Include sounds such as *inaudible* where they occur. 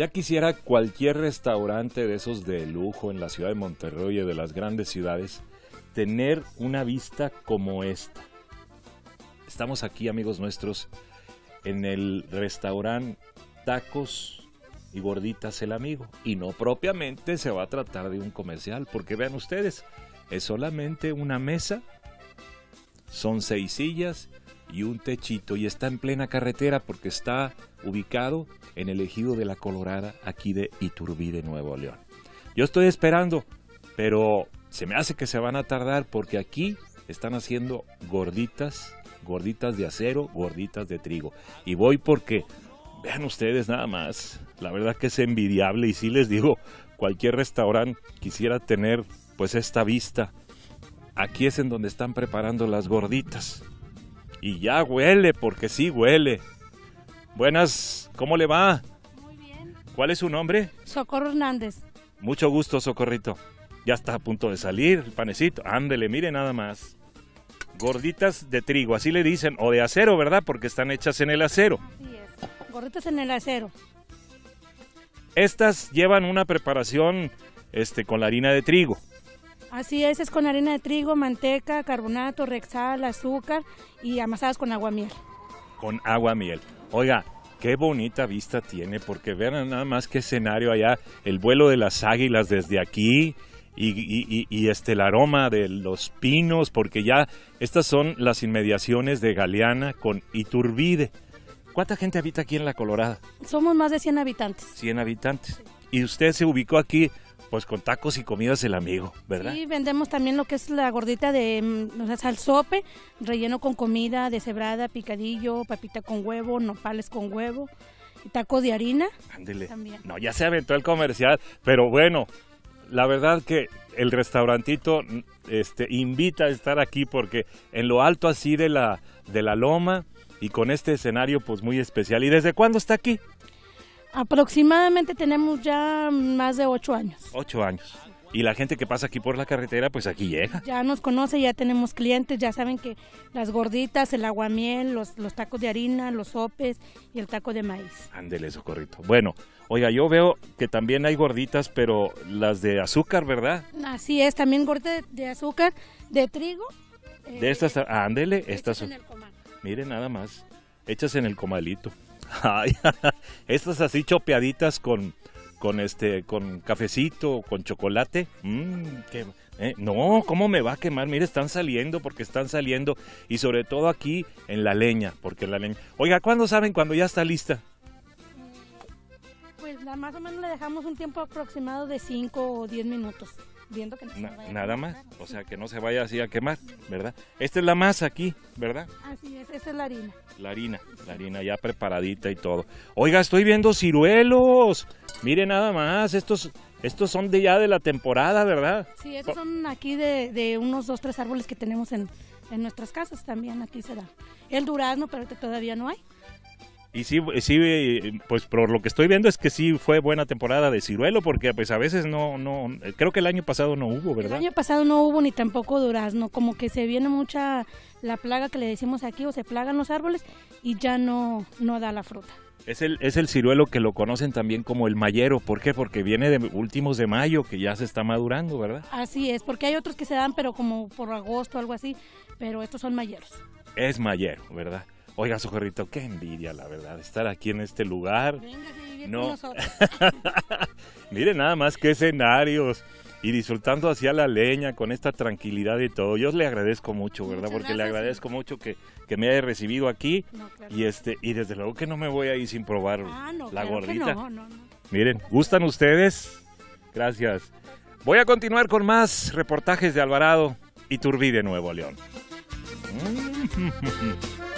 Ya quisiera cualquier restaurante de esos de lujo en la ciudad de Monterrey y de las grandes ciudades tener una vista como esta. Estamos aquí, amigos nuestros, en el restaurante Tacos y Gorditas el Amigo. Y no propiamente se va a tratar de un comercial, porque vean ustedes, es solamente una mesa, son seis sillas y un techito y está en plena carretera porque está ubicado en el ejido de la Colorada, aquí de Iturbide, Nuevo León. Yo estoy esperando, pero se me hace que se van a tardar porque aquí están haciendo gorditas, gorditas de acero, gorditas de trigo. Y voy porque, vean ustedes nada más, la verdad que es envidiable y si les digo, cualquier restaurante quisiera tener pues esta vista. Aquí es en donde están preparando las gorditas. Y ya huele, porque sí huele. Buenas, ¿cómo le va? Muy bien. ¿Cuál es su nombre? Socorro Hernández. Mucho gusto, Socorrito. Ya está a punto de salir el panecito. Ándele, mire nada más. Gorditas de trigo, así le dicen, o de acero, ¿verdad? Porque están hechas en el acero. Así es. Gorditas en el acero. Estas llevan una preparación este, con la harina de trigo. Así es, es con harina de trigo, manteca, carbonato, rexal, azúcar y amasadas con agua miel. Con agua miel. Oiga, qué bonita vista tiene, porque vean nada más qué escenario allá, el vuelo de las águilas desde aquí y, y- y- y, este, el aroma de los pinos, porque ya estas son las inmediaciones de Galeana con Iturbide. ¿Cuánta gente habita aquí en La Colorada? Somos más de 100 habitantes. 100 habitantes. Y usted se ubicó aquí, pues con tacos y comidas el amigo, ¿verdad? Y vendemos también lo que es la gordita de mm, o sea, salsope, relleno con comida, deshebrada, picadillo, papita con huevo, nopales con huevo, y tacos de harina. Ándele. También. No, ya se aventó el comercial, pero bueno, la verdad que el restaurantito este, invita a estar aquí porque en lo alto así de la, de la loma y con este escenario pues muy especial. ¿Y desde cuándo está aquí? Aproximadamente tenemos ya más de 8 años. Ocho años. Y la gente que pasa aquí por la carretera pues aquí llega. Ya nos conoce, ya tenemos clientes, ya saben que las gorditas, el aguamiel, los, los tacos de harina, los sopes y el taco de maíz. Ándele, socorrito. Bueno, oiga, yo veo que también hay gorditas, pero las de azúcar, ¿verdad? Así es, también gordita de, de azúcar, de trigo. eh, De estas, ándele, hechas estas son. Miren nada más, hechas en el comalito. *laughs* Estas así chopeaditas con, con este, con cafecito, con chocolate. Mm, qué- eh, no, ¿cómo me va a quemar? Mire, están saliendo porque están saliendo y sobre todo aquí en la leña, porque la leña. Oiga, ¿cuándo saben cuando ya está lista? Pues la, más o menos le dejamos un tiempo aproximado de 5 o 10 minutos, viendo que no se vaya a nada más, quemar. o sea, que no se vaya así a quemar, ¿verdad? Esta es la masa aquí, ¿verdad? Así es, esa es la harina. La harina, la harina ya preparadita y todo. Oiga, estoy viendo ciruelos. Mire nada más, estos, estos son de ya de la temporada, ¿verdad? Sí, esos son aquí de, de unos dos, tres árboles que tenemos en, en nuestras casas también, aquí se da. El durazno, pero todavía no hay. Y sí, sí, pues por lo que estoy viendo es que sí fue buena temporada de ciruelo, porque pues a veces no, no, creo que el año pasado no hubo, El ¿verdad? año pasado no hubo ni tampoco durazno, como que se viene mucha la plaga que le decimos aquí, o se plagan los árboles y ya no, no da la fruta. Es el, es el ciruelo que lo conocen también como el mayero. ¿Por qué? Porque viene de últimos de mayo, que ya se está madurando, ¿verdad? Así es, porque hay otros que se dan, pero como por agosto o algo así, pero estos son mayeros. Es mayero, ¿verdad? Oiga, socorrito, qué envidia, la verdad, estar aquí en este lugar. Venga No. con nosotros. *laughs* Mire nada más qué escenarios y disfrutando hacia la leña con esta tranquilidad y todo. Yo le agradezco mucho, ¿verdad? Muchas Porque le agradezco mucho que, que me haya recibido aquí No, claro. y este y desde luego que no me voy a ir sin probar Ah, no, la claro gordita. no, no, no. Miren, ¿gustan ustedes? Gracias. Voy a continuar con más reportajes de Alvarado y Turbide, Nuevo León. Mm. *laughs*